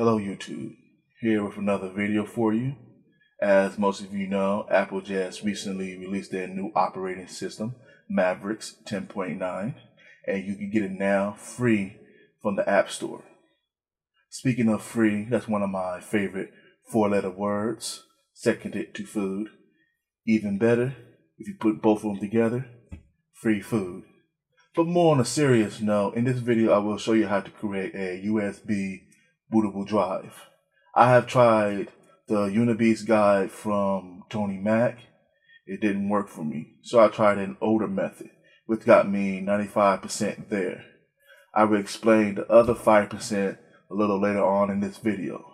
YouTube. Here with another video for you. As most of you know, Apple just recently released their new operating system, Mavericks 10.9, and you can get it now free from the App Store. Speaking of free, that's one of my favorite four letter words, seconded to food. Even better, if you put both of them together, free food. But more on a serious note, in this video I will show you how to create a USB bootable drive. I have tried the Unibeast guide from Tony Mac. It didn't work for me. So I tried an older method, which got me 95% there. I will explain the other 5% a little later on in this video.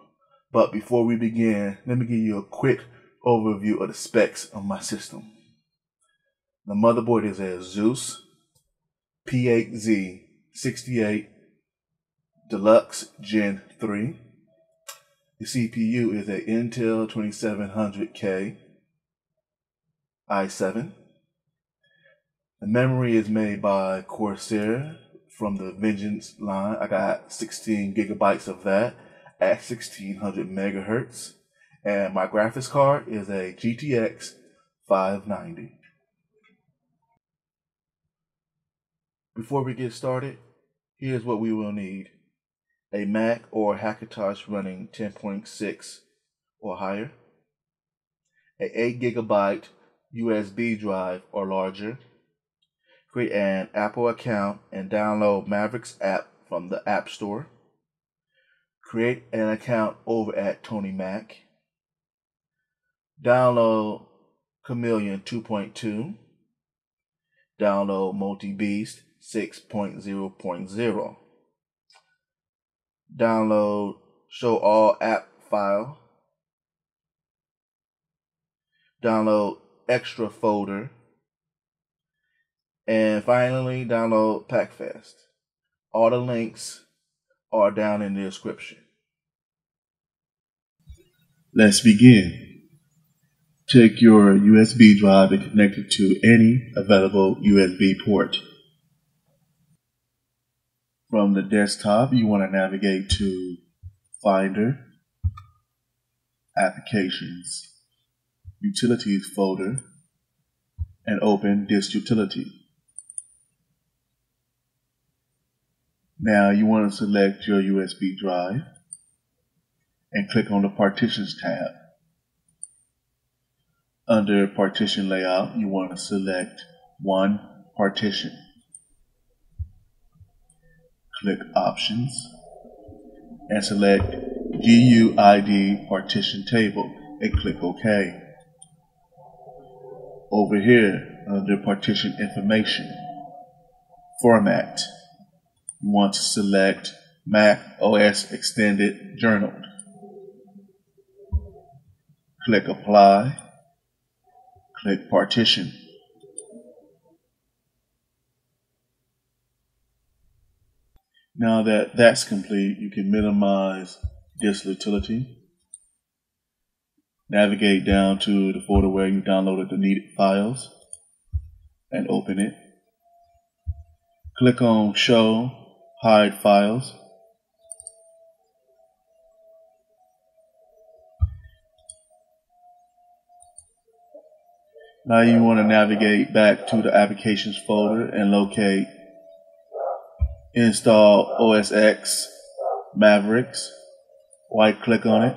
But before we begin, let me give you a quick overview of the specs of my system. The motherboard is a Asus P8Z68 Deluxe Gen 3. The CPU is a Intel 2700K i7. The memory is made by Corsair from the Vengeance line. I got 16 gigabytes of that at 1600 megahertz. And my graphics card is a GTX 590. Before we get started, here's what we will need. A Mac or Hackintosh running 10.6 or higher. A 8 gigabyte USB drive or larger. Create an Apple account and download Mavericks app from the App Store. Create an account over at Tony Mac. Download Chameleon 2.2. Download MultiBeast 6.0.0. Download Show All app file. Download Extra folder. And finally, download Pacifist. All the links are down in the description. Let's begin. Take your USB drive and connect it to any available USB port. From the desktop, you want to navigate to Finder, Applications, Utilities folder, and open Disk utility. Now you want to select your USB drive and click on the Partitions tab. Under Partition Layout, you want to select one partition click Options, and select GUID Partition Table and click OK. Over here, under Partition Information, Format, you want to select Mac OS Extended Journaled. Click Apply, click Partition. Now that that's complete, you can minimize this utility. Navigate down to the folder where you downloaded the needed files and open it. Click on Show Hide Files. Now you want to navigate back to the Applications folder and locate install OS X Mavericks. Right click on it.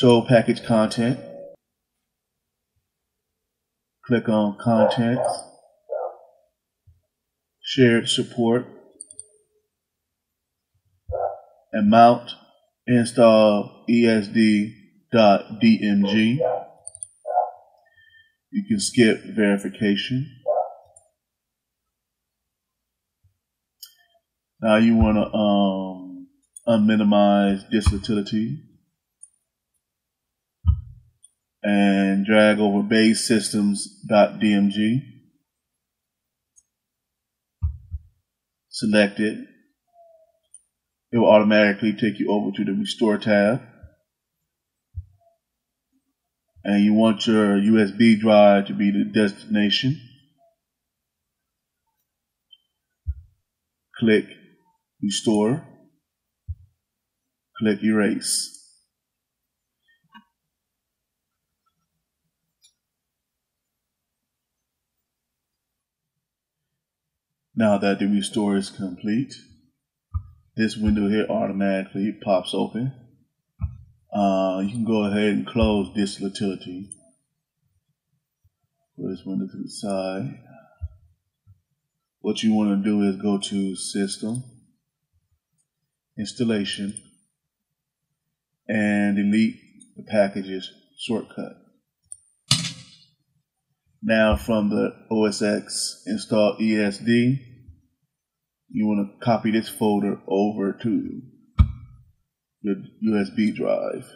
Show package content. Click on contents. Shared support. And mount install esd.dmg. You can skip verification. Now you want to um, unminimize this utility and drag over base systems.dmg. Select it. It will automatically take you over to the restore tab. And you want your USB drive to be the destination. Click restore. Click Erase. Now that the restore is complete, this window here automatically pops open. Uh, you can go ahead and close this utility. Put this window to the side. What you want to do is go to System, Installation, and delete the packages shortcut. Now from the OS X install ESD, you want to copy this folder over to your USB drive.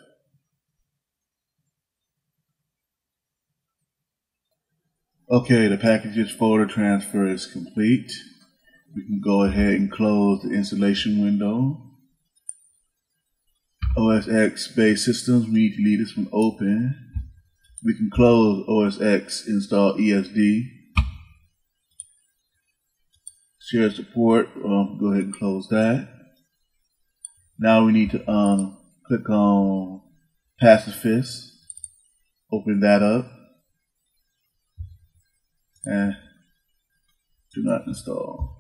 Okay, the packages folder transfer is complete. We can go ahead and close the installation window. OS X based systems, we need to leave this one open. We can close OS X install ESD. Share support, um, go ahead and close that. Now we need to um, click on Pacifist, open that up, and do not install.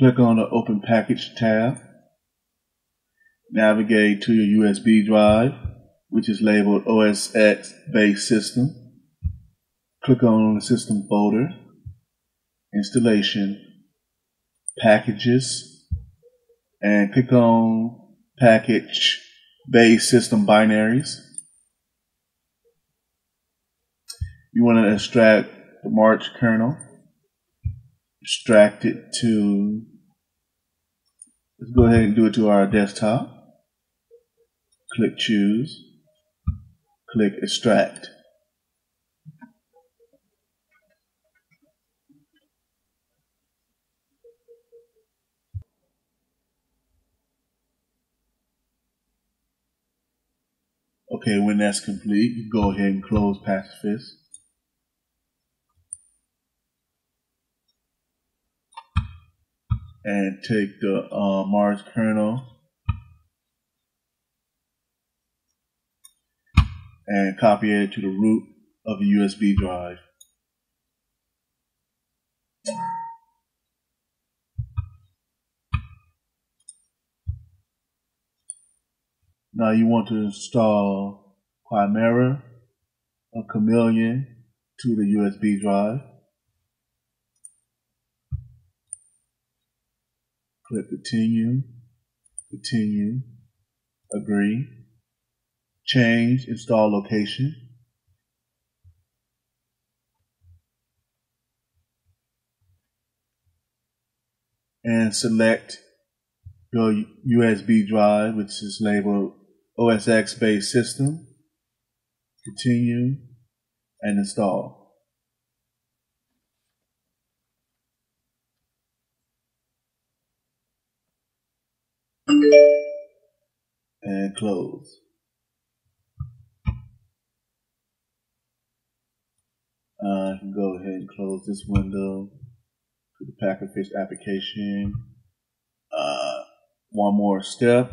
Click on the Open Package tab. Navigate to your USB drive, which is labeled OS X Base System. Click on the System folder installation, packages, and click on package base system binaries. You want to extract the mach kernel, extract it to, let's go ahead and do it to our desktop. Click choose, click extract. Okay, when that's complete, go ahead and close Pacifist. And take the uh, mach kernel and copy it to the root of the USB drive. Now you want to install Chimera, a Chameleon to the USB drive. Click continue, continue, agree, change install location. And select your USB drive, which is labeled OS X based system, continue, and install. And close. Uh, I can go ahead and close this window to the Pacifist application. Uh, one more step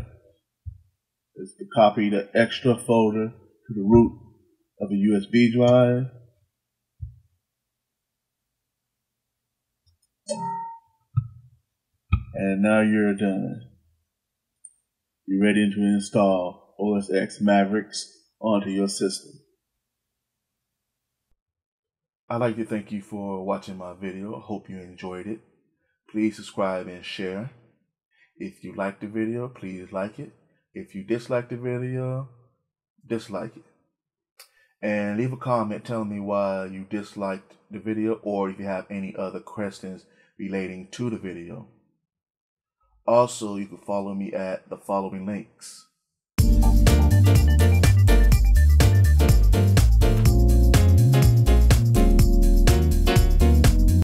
is to copy the extra folder to the root of a USB drive. And now you're done. You're ready to install OS X Mavericks onto your system. I'd like to thank you for watching my video. I hope you enjoyed it. Please subscribe and share. If you like the video, please like it. If you dislike the video, dislike it. And leave a comment telling me why you disliked the video or if you have any other questions relating to the video. Also, you can follow me at the following links.